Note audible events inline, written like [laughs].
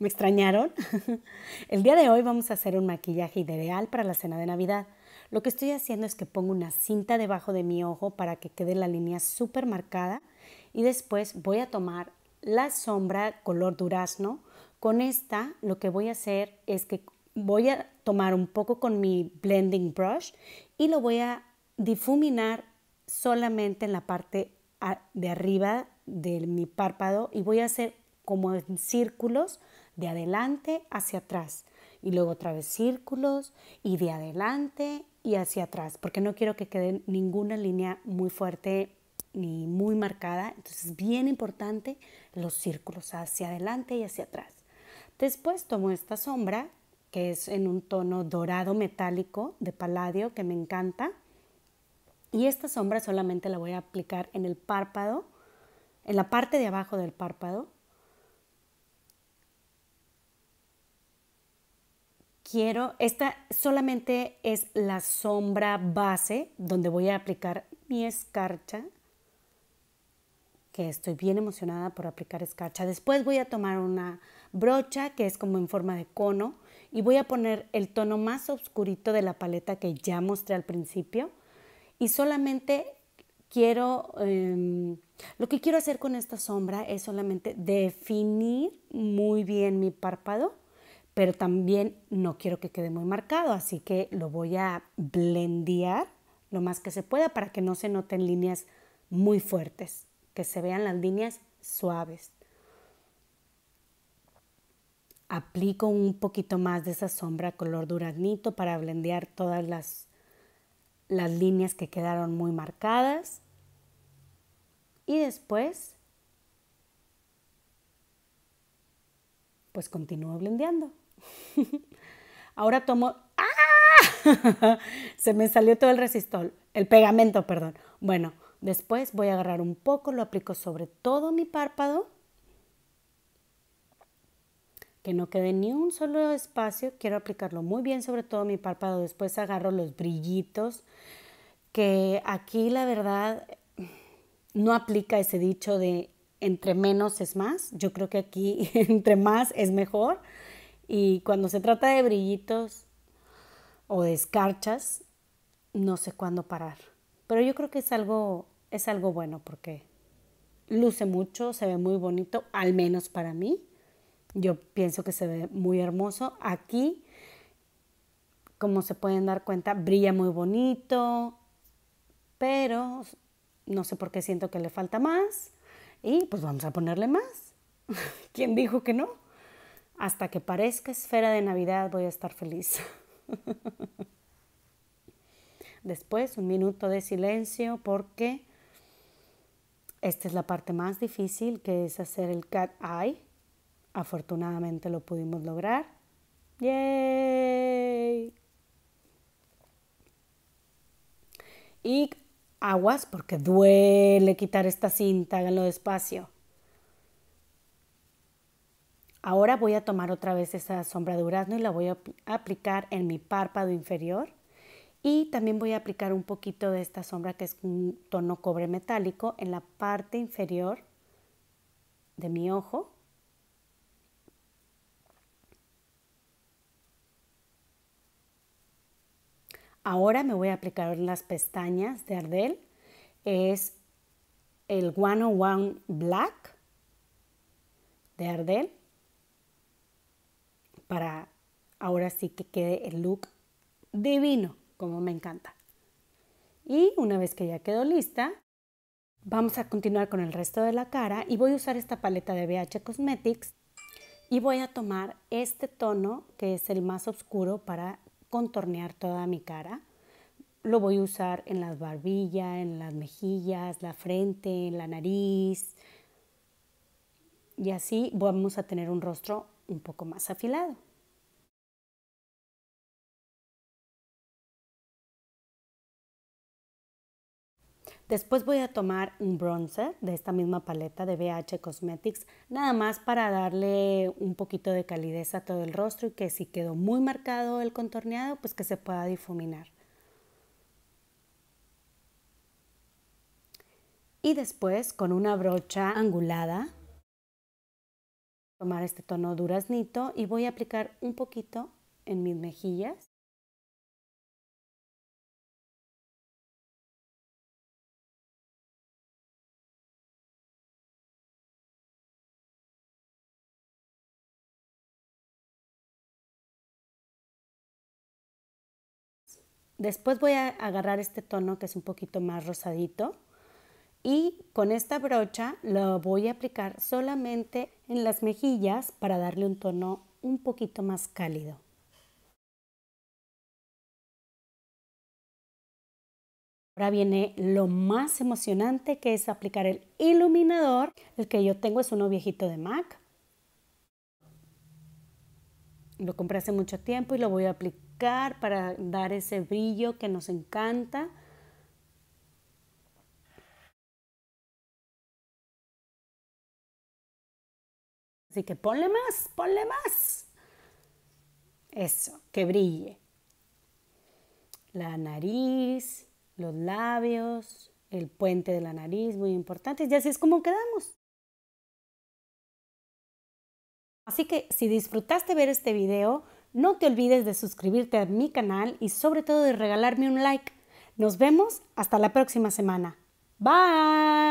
¿Me extrañaron? [laughs] El día de hoy vamos a hacer un maquillaje ideal para la cena de Navidad. Lo que estoy haciendo es que pongo una cinta debajo de mi ojo para que quede la línea súper marcada y después voy a tomar la sombra color durazno. Con esta lo que voy a hacer es que voy a tomar un poco con mi blending brush y lo voy a difuminar solamente en la parte de arriba de mi párpado y voy a hacer como en círculos de adelante hacia atrás y luego otra vez círculos y de adelante y hacia atrás porque no quiero que quede ninguna línea muy fuerte ni muy marcada entonces es bien importante los círculos hacia adelante y hacia atrás después tomo esta sombra que es en un tono dorado metálico de paladio que me encanta y esta sombra solamente la voy a aplicar en el párpado, en la parte de abajo del párpado. Quiero, esta solamente es la sombra base donde voy a aplicar mi escarcha, que estoy bien emocionada por aplicar escarcha. Después voy a tomar una brocha que es como en forma de cono y voy a poner el tono más oscurito de la paleta que ya mostré al principio y solamente quiero, em, lo que quiero hacer con esta sombra es solamente definir muy bien mi párpado, pero también no quiero que quede muy marcado, así que lo voy a blendear lo más que se pueda para que no se noten líneas muy fuertes, que se vean las líneas suaves. Aplico un poquito más de esa sombra color duraznito para blendear todas las las líneas que quedaron muy marcadas y después pues continúo blendeando. [laughs] Ahora tomo ¡Ah! [laughs] Se me salió todo el resistol, el pegamento, perdón. Bueno, después voy a agarrar un poco, lo aplico sobre todo mi párpado que no quede ni un solo espacio. Quiero aplicarlo muy bien sobre todo mi párpado. Después agarro los brillitos, que aquí la verdad no aplica ese dicho de entre menos es más. Yo creo que aquí [laughs] entre más es mejor. Y cuando se trata de brillitos o de escarchas, no sé cuándo parar. Pero yo creo que es algo, es algo bueno porque luce mucho, se ve muy bonito, al menos para mí. Yo pienso que se ve muy hermoso. Aquí, como se pueden dar cuenta, brilla muy bonito, pero no sé por qué siento que le falta más. Y pues vamos a ponerle más. [laughs] ¿Quién dijo que no? Hasta que parezca esfera de Navidad voy a estar feliz. [laughs] Después un minuto de silencio porque esta es la parte más difícil que es hacer el cat eye. Afortunadamente lo pudimos lograr. ¡Yay! Y aguas porque duele quitar esta cinta, háganlo despacio. Ahora voy a tomar otra vez esa sombra de durazno y la voy a aplicar en mi párpado inferior. Y también voy a aplicar un poquito de esta sombra que es un tono cobre metálico en la parte inferior de mi ojo. Ahora me voy a aplicar las pestañas de Ardell. Es el 101 Black de Ardell para ahora sí que quede el look divino, como me encanta. Y una vez que ya quedó lista, vamos a continuar con el resto de la cara y voy a usar esta paleta de BH Cosmetics y voy a tomar este tono que es el más oscuro para contornear toda mi cara. Lo voy a usar en las barbillas, en las mejillas, la frente, en la nariz. Y así vamos a tener un rostro un poco más afilado. Después voy a tomar un bronzer de esta misma paleta de BH Cosmetics, nada más para darle un poquito de calidez a todo el rostro y que si quedó muy marcado el contorneado, pues que se pueda difuminar. Y después con una brocha angulada tomar este tono duraznito y voy a aplicar un poquito en mis mejillas. Después voy a agarrar este tono que es un poquito más rosadito y con esta brocha lo voy a aplicar solamente en las mejillas para darle un tono un poquito más cálido. Ahora viene lo más emocionante que es aplicar el iluminador. El que yo tengo es uno viejito de MAC. Lo compré hace mucho tiempo y lo voy a aplicar para dar ese brillo que nos encanta. Así que ponle más, ponle más. Eso, que brille. La nariz, los labios, el puente de la nariz, muy importante. Y así es como quedamos. Así que si disfrutaste ver este video, no te olvides de suscribirte a mi canal y sobre todo de regalarme un like. Nos vemos hasta la próxima semana. Bye.